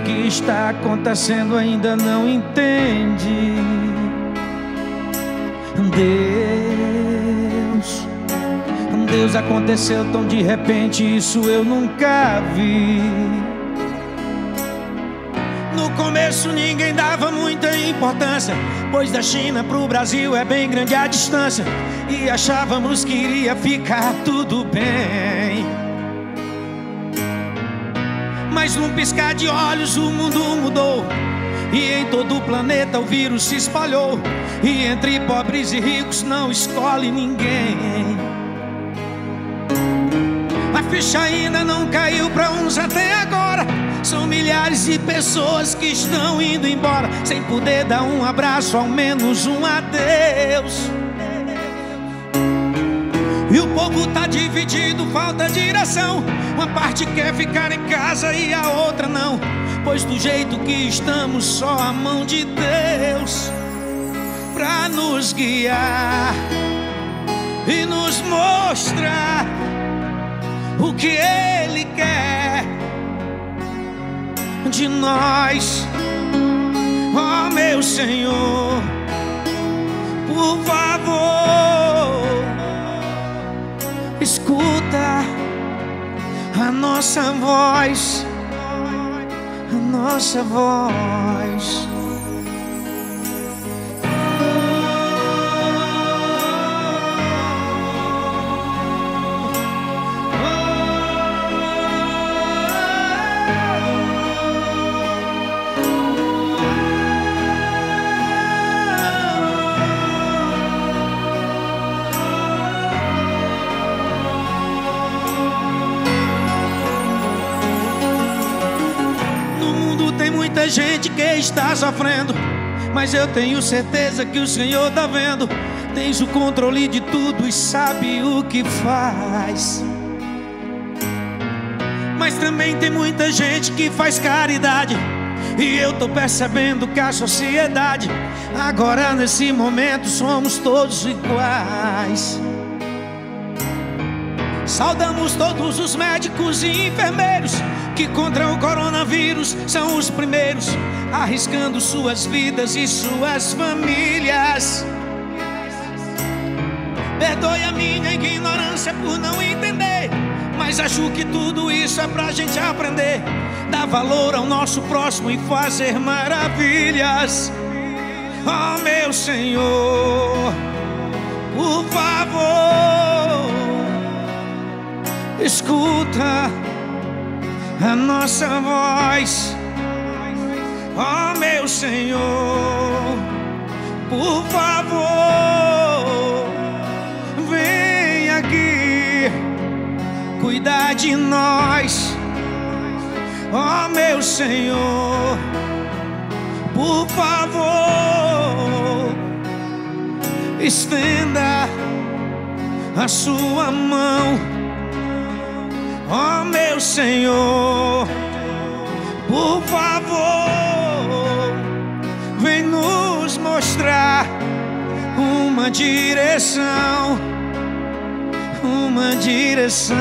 O que está acontecendo ainda não entende. Deus, Deus aconteceu tão de repente, isso eu nunca vi. No começo ninguém dava muita importância, pois da China pro Brasil é bem grande a distância, e achávamos que iria ficar tudo bem. Mas num piscar de olhos o mundo mudou. E em todo o planeta o vírus se espalhou. E entre pobres e ricos não escolhe ninguém. A ficha ainda não caiu para uns até agora. São milhares de pessoas que estão indo embora sem poder dar um abraço, ao menos um adeus. E o povo tá dividido, falta direção. Uma parte quer ficar em casa e a outra não. Pois do jeito que estamos, só a mão de Deus pra nos guiar e nos mostrar o que Ele quer de nós, ó oh, meu Senhor, por favor, nossa voz a nossa voz. Gente que está sofrendo, mas eu tenho certeza que o Senhor está vendo. Tens o controle de tudo e sabe o que faz. Mas também tem muita gente que faz caridade. E eu tô percebendo que a sociedade, agora nesse momento, somos todos iguais. Saudamos todos os médicos e enfermeiros que contra o coronavírus são os primeiros, arriscando suas vidas e suas famílias. Perdoe a minha ignorância por não entender, mas acho que tudo isso é pra gente aprender. Dar valor ao nosso próximo e fazer maravilhas. Oh, meu Senhor, escuta a nossa voz, ó oh, meu Senhor, por favor, vem aqui cuidar de nós, ó oh, meu Senhor, por favor, estenda a sua mão Ó oh, meu Senhor, por favor, vem nos mostrar uma direção, uma direção.